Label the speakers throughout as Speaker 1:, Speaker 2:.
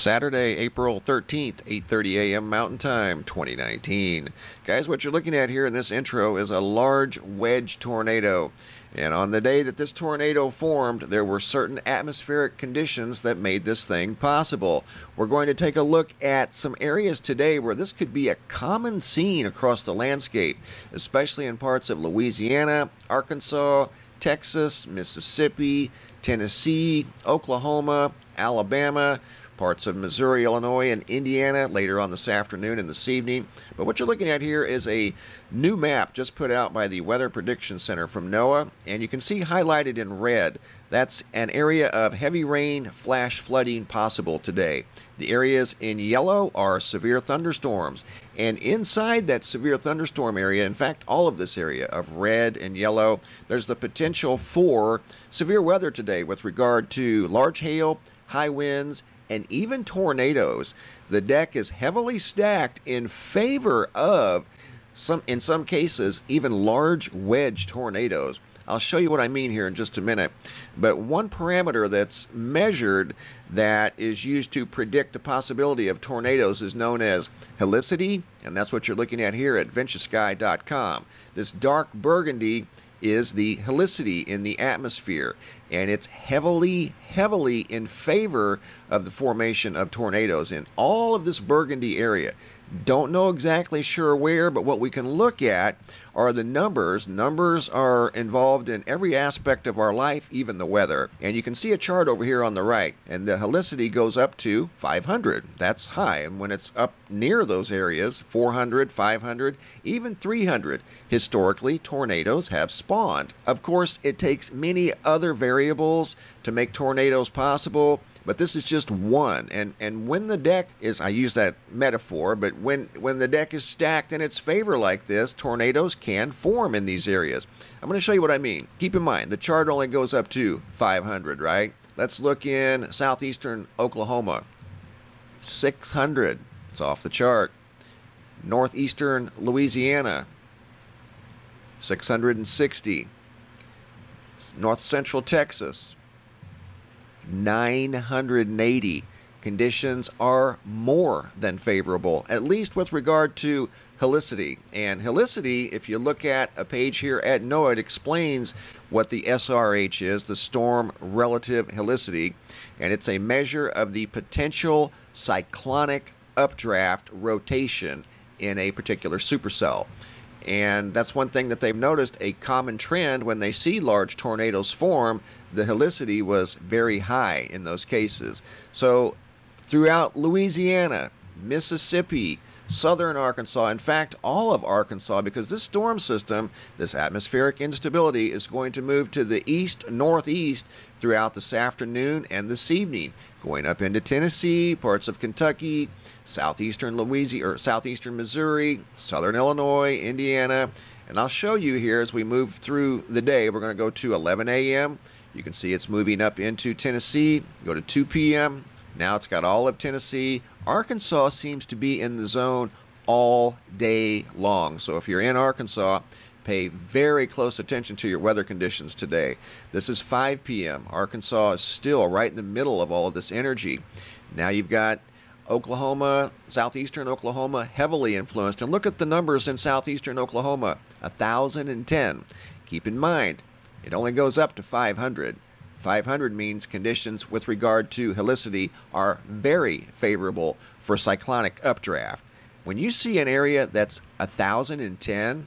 Speaker 1: Saturday, April 13th, 8:30 a.m. Mountain Time, 2019. Guys, what you're looking at here in this intro is a large wedge tornado. And on the day that this tornado formed, there were certain atmospheric conditions that made this thing possible. We're going to take a look at some areas today where this could be a common scene across the landscape, especially in parts of Louisiana, Arkansas, Texas, Mississippi, Tennessee, Oklahoma, Alabama, parts of Missouri, Illinois, and Indiana later on this afternoon and this evening. But what you're looking at here is a new map just put out by the Weather Prediction Center from NOAA, and you can see highlighted in red that's an area of heavy rain, flash flooding possible today. The areas in yellow are severe thunderstorms. And inside that severe thunderstorm area, in fact, all of this area of red and yellow, there's the potential for severe weather today with regard to large hail, high winds, and even tornadoes. The deck is heavily stacked in favor of some in some cases even large wedge tornadoes. I'll show you what I mean here in just a minute. But one parameter that's measured that is used to predict the possibility of tornadoes is known as helicity, and that's what you're looking at here at Ventusky.com. This dark burgundy is the helicity in the atmosphere, and it's heavily, heavily in favor of the formation of tornadoes in all of this burgundy area. Don't know exactly sure where, but what we can look at are the numbers. Numbers are involved in every aspect of our life, even the weather. And you can see a chart over here on the right, and the helicity goes up to 500. That's high. And when it's up near those areas, 400, 500, even 300, historically, tornadoes have spawned. Of course, it takes many other variables to make tornadoes possible but this is just one. And and when the deck is i use that metaphor but when when the deck is stacked in its favor like this tornadoes can form in these areas. I'm going to show you what i mean. Keep in mind the chart only goes up to 500 right? Let's look in southeastern oklahoma. 600 it's off the chart. Northeastern louisiana. 660 north central texas 980. Conditions are more than favorable, at least with regard to helicity. And helicity, if you look at a page here at NOAA, it explains what the SRH is, the Storm Relative Helicity, and it's a measure of the potential cyclonic updraft rotation in a particular supercell. And that's one thing that they've noticed a common trend when they see large tornadoes form, the helicity was very high in those cases. So throughout Louisiana, Mississippi, southern Arkansas, in fact, all of Arkansas, because this storm system, this atmospheric instability, is going to move to the east northeast throughout this afternoon and this evening, going up into Tennessee, parts of Kentucky, southeastern Louisiana, or southeastern Missouri, southern Illinois, Indiana. And I'll show you here as we move through the day. We're going to go to 11 a.m. You can see it's moving up into Tennessee. Go to 2 p.m. Now it's got all of Tennessee. Arkansas seems to be in the zone all day long. So if you're in Arkansas, pay very close attention to your weather conditions today. This is 5 p.m. Arkansas is still right in the middle of all of this energy. Now you've got Oklahoma, southeastern Oklahoma, heavily influenced. And look at the numbers in southeastern Oklahoma 1,010. Keep in mind, it only goes up to 500. 500 means conditions with regard to helicity are very favorable for cyclonic updraft. When you see an area that's 1010,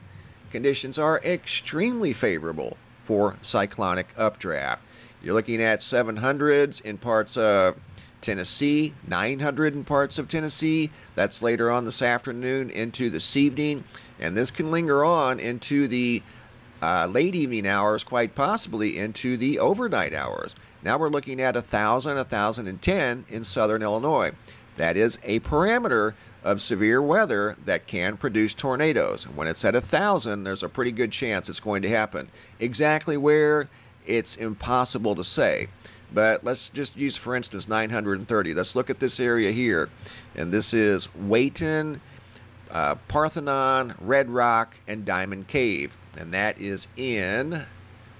Speaker 1: conditions are extremely favorable for cyclonic updraft. You're looking at 700s in parts of Tennessee, 900 in parts of Tennessee. That's later on this afternoon into this evening, and this can linger on into the uh, late evening hours, quite possibly into the overnight hours. Now we're looking at 1,000, 1,010 in southern Illinois. That is a parameter of severe weather that can produce tornadoes. When it's at 1,000, there's a pretty good chance it's going to happen. Exactly where, it's impossible to say. But let's just use, for instance, 930. Let's look at this area here. And this is Wayton, uh, Parthenon, Red Rock, and Diamond Cave. And that is in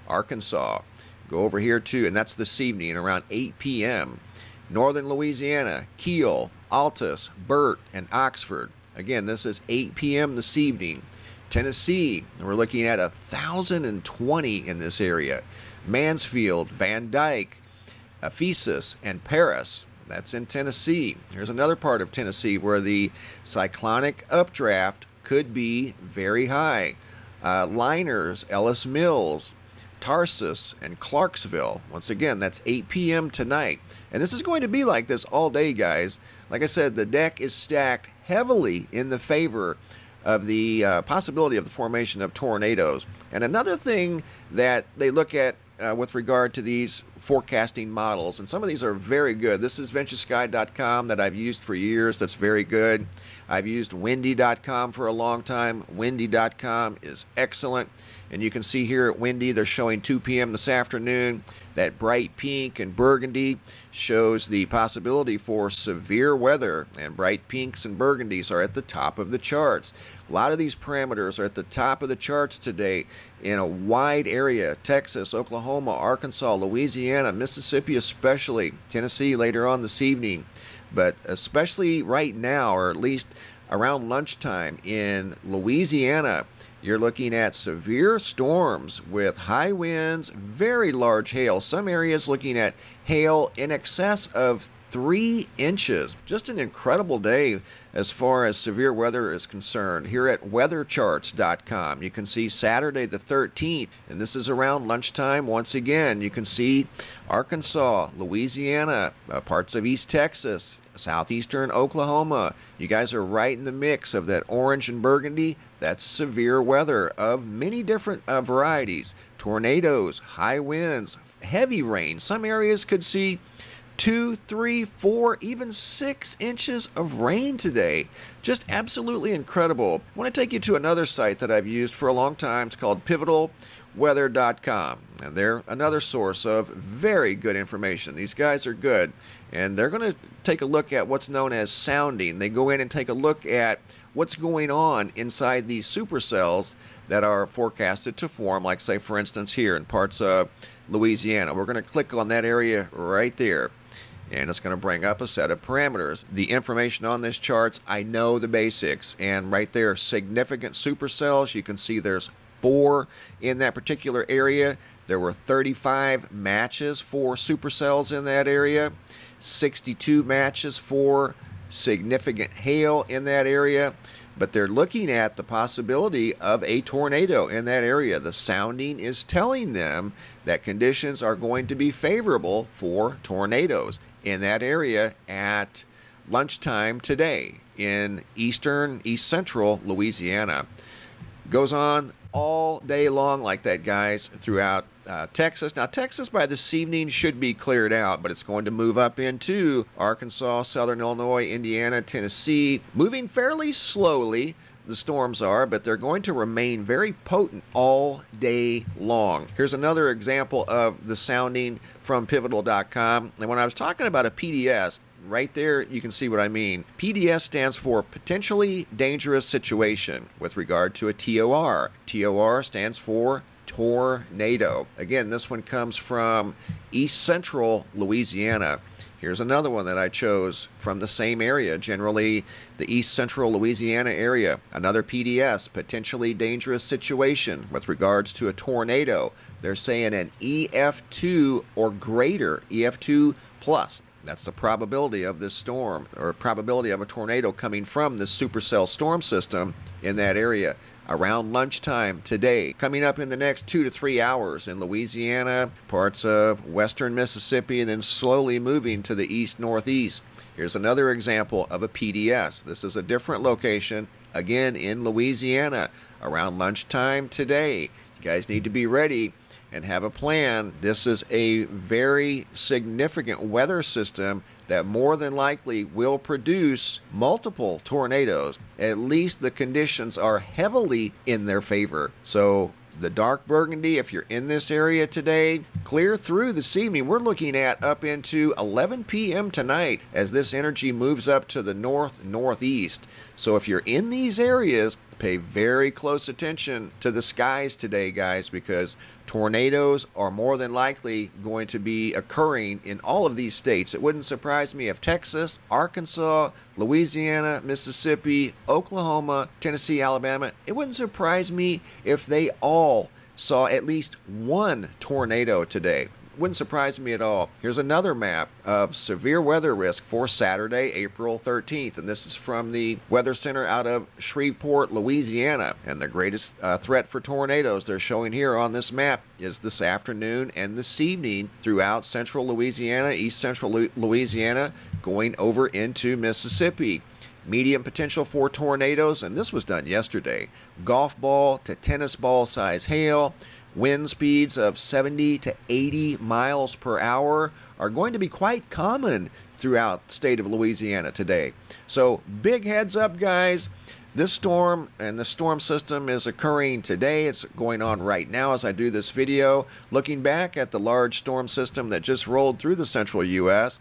Speaker 1: Arkansas. Go over here too, and that's this evening around 8 p.m. Northern Louisiana, Keel, Altus, Burt, and Oxford. Again, this is 8 p.m. this evening. Tennessee, we're looking at 1,020 in this area. Mansfield, Van Dyke, Ephesus, and Paris. That's in Tennessee. Here's another part of Tennessee where the cyclonic updraft could be very high. Uh, liners, Ellis Mills, Tarsus, and Clarksville. Once again, that's 8 p.m. tonight. And this is going to be like this all day, guys. Like I said, the deck is stacked heavily in the favor of the uh, possibility of the formation of tornadoes. And another thing that they look at uh, with regard to these forecasting models, and some of these are very good. This is Ventusky.com that I've used for years. That's very good. I've used Windy.com for a long time. Windy.com is excellent. And you can see here at Windy, they're showing 2 p.m. this afternoon. That bright pink and burgundy shows the possibility for severe weather, and bright pinks and burgundies are at the top of the charts. A lot of these parameters are at the top of the charts today in a wide area Texas, Oklahoma, Arkansas, Louisiana, Mississippi, especially, Tennessee later on this evening. But especially right now, or at least around lunchtime in Louisiana, you're looking at severe storms with high winds, very large hail. Some areas looking at hail in excess of three inches. Just an incredible day as far as severe weather is concerned. Here at weathercharts.com, you can see Saturday the 13th, and this is around lunchtime. Once again, you can see Arkansas, Louisiana, uh, parts of East Texas, southeastern Oklahoma. You guys are right in the mix of that orange and burgundy. That's severe weather of many different uh, varieties tornadoes, high winds, heavy rain. Some areas could see two, three, four, even six inches of rain today. Just absolutely incredible. I want to take you to another site that I've used for a long time. It's called pivotalweather.com. And they're another source of very good information. These guys are good. And they're going to take a look at what's known as sounding. They go in and take a look at what's going on inside these supercells that are forecasted to form, like, say, for instance, here in parts of Louisiana. We're going to click on that area right there and it's going to bring up a set of parameters. The information on this charts, I know the basics, and right there, significant supercells. You can see there's four in that particular area. There were 35 matches for supercells in that area, 62 matches for significant hail in that area but they're looking at the possibility of a tornado in that area. The sounding is telling them that conditions are going to be favorable for tornadoes in that area at lunchtime today in eastern, east central Louisiana. Goes on all day long like that, guys, throughout uh, Texas. Now, Texas by this evening should be cleared out, but it's going to move up into Arkansas, southern Illinois, Indiana, Tennessee, moving fairly slowly the storms are, but they're going to remain very potent all day long. Here's another example of the sounding from pivotal.com. And when I was talking about a PDS, right there you can see what I mean. PDS stands for potentially dangerous situation with regard to a TOR. TOR stands for tornado. Again, this one comes from East Central Louisiana. Here's another one that I chose from the same area, generally the east central Louisiana area. Another PDS, potentially dangerous situation with regards to a tornado. They're saying an EF2 or greater, EF2 plus. That's the probability of this storm, or probability of a tornado coming from this supercell storm system in that area around lunchtime today. Coming up in the next two to three hours in Louisiana, parts of western Mississippi, and then slowly moving to the east northeast. Here's another example of a PDS. This is a different location, again in Louisiana, around lunchtime today. You guys need to be ready and have a plan. This is a very significant weather system that more than likely will produce multiple tornadoes. At least the conditions are heavily in their favor. So the dark burgundy, if you're in this area today, clear through this evening. We're looking at up into 11 p.m. tonight as this energy moves up to the north northeast. So if you're in these areas, pay very close attention to the skies today, guys, because Tornadoes are more than likely going to be occurring in all of these states. It wouldn't surprise me if Texas, Arkansas, Louisiana, Mississippi, Oklahoma, Tennessee, Alabama, it wouldn't surprise me if they all saw at least one tornado today. Wouldn't surprise me at all. Here's another map of severe weather risk for Saturday, April 13th. And this is from the Weather Center out of Shreveport, Louisiana. And the greatest uh, threat for tornadoes they're showing here on this map is this afternoon and this evening throughout central Louisiana, east central Louisiana, going over into Mississippi medium potential for tornadoes, and this was done yesterday. Golf ball to tennis ball size hail, Wind speeds of 70 to 80 miles per hour are going to be quite common throughout the state of Louisiana today. So, big heads up, guys. This storm and the storm system is occurring today. It's going on right now as I do this video. Looking back at the large storm system that just rolled through the central U.S.,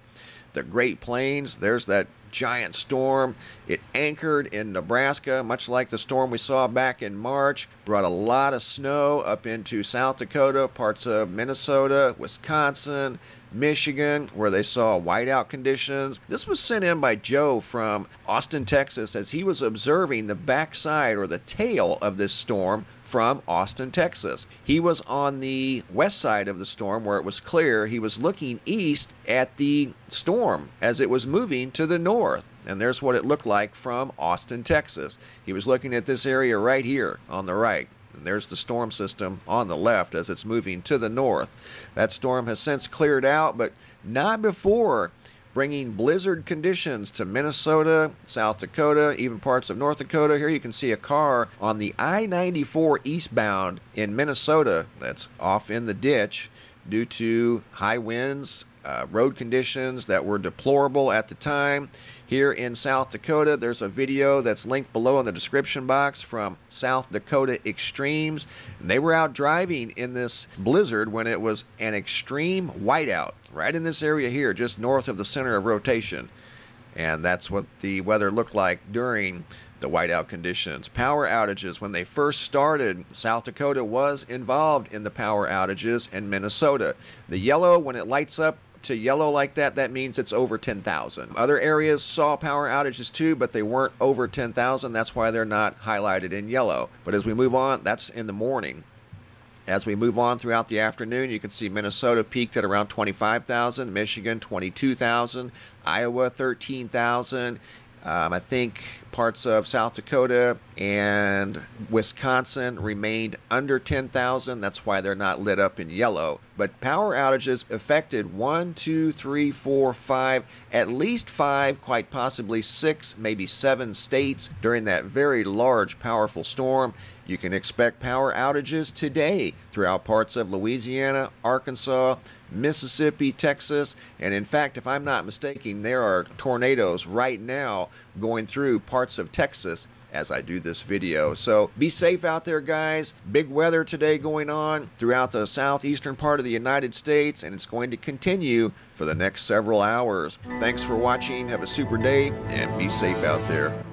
Speaker 1: the Great Plains, there's that giant storm. It anchored in Nebraska, much like the storm we saw back in March. Brought a lot of snow up into South Dakota, parts of Minnesota, Wisconsin, Michigan, where they saw whiteout conditions. This was sent in by Joe from Austin, Texas, as he was observing the backside or the tail of this storm from Austin, Texas. He was on the west side of the storm where it was clear. He was looking east at the storm as it was moving to the north. And there's what it looked like from Austin, Texas. He was looking at this area right here on the right. And there's the storm system on the left as it's moving to the north. That storm has since cleared out, but not before bringing blizzard conditions to Minnesota, South Dakota, even parts of North Dakota. Here you can see a car on the I 94 eastbound in Minnesota that's off in the ditch due to high winds, uh, road conditions that were deplorable at the time. Here in South Dakota, there's a video that's linked below in the description box from South Dakota Extremes. They were out driving in this blizzard when it was an extreme whiteout right in this area here, just north of the center of rotation. And that's what the weather looked like during the whiteout conditions. Power outages, when they first started, South Dakota was involved in the power outages and Minnesota. The yellow, when it lights up, to yellow like that, that means it's over 10,000. Other areas saw power outages too, but they weren't over 10,000. That's why they're not highlighted in yellow. But as we move on, that's in the morning. As we move on throughout the afternoon, you can see Minnesota peaked at around 25,000, Michigan 22,000, Iowa 13,000, um, I think parts of South Dakota and Wisconsin remained under 10,000. That's why they're not lit up in yellow. But power outages affected one, two, three, four, five, at least five, quite possibly six, maybe seven states during that very large, powerful storm. You can expect power outages today throughout parts of Louisiana, Arkansas, Mississippi, Texas, and in fact, if I'm not mistaken, there are tornadoes right now going through parts of Texas as I do this video. So be safe out there, guys. Big weather today going on throughout the southeastern part of the United States, and it's going to continue for the next several hours. Thanks for watching. Have a super day, and be safe out there.